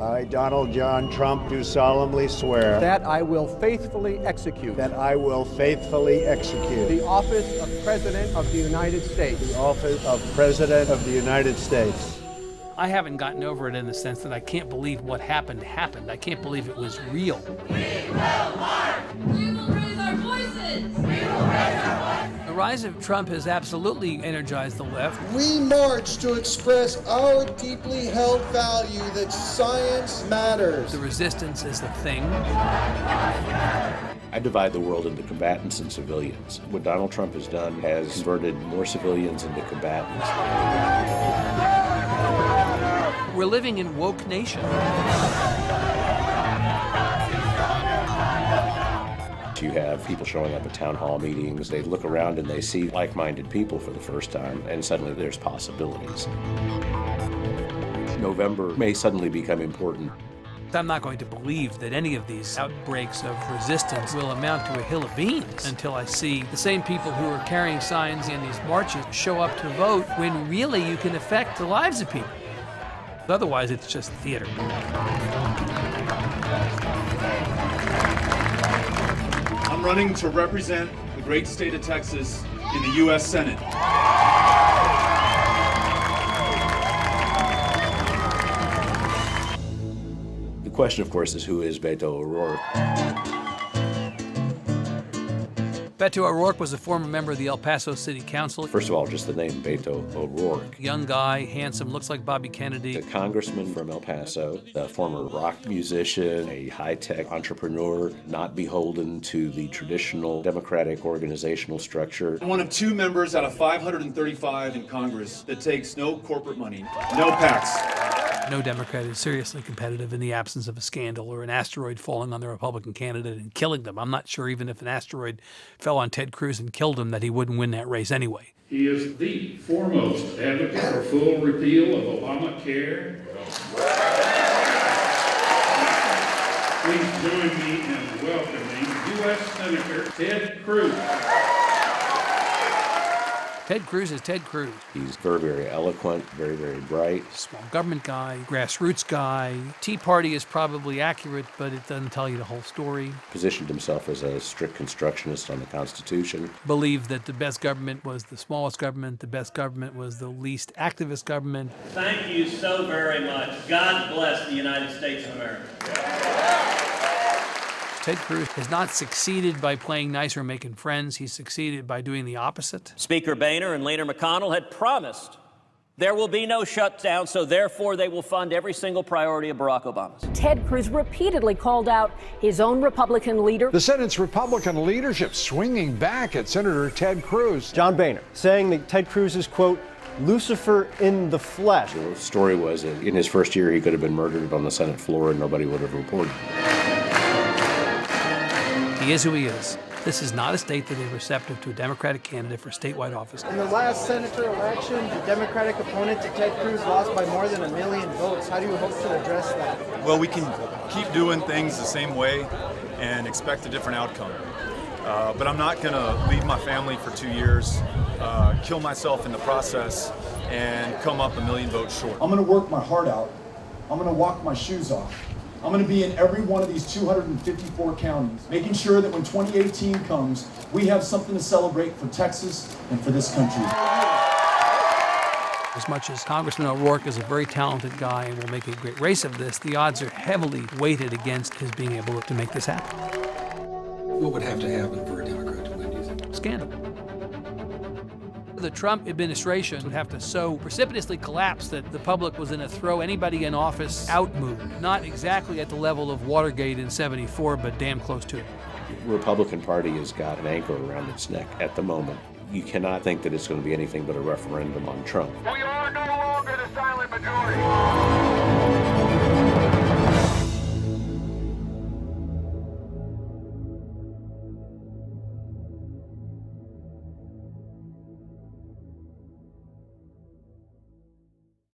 I, Donald John Trump, do solemnly swear that I will faithfully execute that I will faithfully execute the office of President of the United States. the office of President of the United States. I haven't gotten over it in the sense that I can't believe what happened happened. I can't believe it was real. The rise of Trump has absolutely energized the left. We march to express our deeply held value that science matters. The resistance is the thing. I divide the world into combatants and civilians. What Donald Trump has done has converted more civilians into combatants. We're living in woke nation. You have people showing up at town hall meetings. They look around and they see like minded people for the first time, and suddenly there's possibilities. November may suddenly become important. I'm not going to believe that any of these outbreaks of resistance will amount to a hill of beans until I see the same people who are carrying signs in these marches show up to vote when really you can affect the lives of people. Otherwise, it's just theater. Running to represent the great state of Texas in the U.S. Senate. The question, of course, is who is Beto O'Rourke? Beto O'Rourke was a former member of the El Paso City Council. First of all, just the name Beto O'Rourke. Young guy, handsome, looks like Bobby Kennedy. A congressman from El Paso, a former rock musician, a high tech entrepreneur, not beholden to the traditional Democratic organizational structure. One of two members out of 535 in Congress that takes no corporate money, no PACs. No Democrat is seriously competitive in the absence of a scandal or an asteroid falling on the Republican candidate and killing them. I'm not sure even if an asteroid fell on Ted Cruz and killed him that he wouldn't win that race anyway. He is the foremost advocate for full repeal of Obamacare. Please join me in welcoming U.S. Senator Ted Cruz. Ted Cruz is Ted Cruz. He's very, very eloquent, very, very bright. Small government guy, grassroots guy. Tea Party is probably accurate, but it doesn't tell you the whole story. Positioned himself as a strict constructionist on the Constitution. Believed that the best government was the smallest government, the best government was the least activist government. Thank you so very much. God bless the United States of America. Ted Cruz has not succeeded by playing nice or making friends. He's succeeded by doing the opposite. Speaker Boehner and Leader McConnell had promised there will be no shutdown, so therefore they will fund every single priority of Barack Obama's. Ted Cruz repeatedly called out his own Republican leader. The Senate's Republican leadership swinging back at Senator Ted Cruz. John Boehner saying that Ted Cruz is, quote, Lucifer in the flesh. The story was that in his first year, he could have been murdered on the Senate floor and nobody would have reported. He is who he is. This is not a state that is receptive to a Democratic candidate for statewide office. In the last senator election, the Democratic opponent to Ted Cruz lost by more than a million votes. How do you hope to address that? Well, we can keep doing things the same way and expect a different outcome. Uh, but I'm not going to leave my family for two years, uh, kill myself in the process, and come up a million votes short. I'm going to work my heart out. I'm going to walk my shoes off. I'm going to be in every one of these 254 counties, making sure that when 2018 comes, we have something to celebrate for Texas and for this country. As much as Congressman O'Rourke is a very talented guy and will make a great race of this, the odds are heavily weighted against his being able to make this happen. What would have to happen for a Democrat to win, do you think? Scandal. The Trump administration would have to so precipitously collapse that the public was in a throw anybody in office out move. Not exactly at the level of Watergate in 74, but damn close to it. The Republican Party has got an anchor around its neck at the moment. You cannot think that it's going to be anything but a referendum on Trump. We are no longer the silent majority.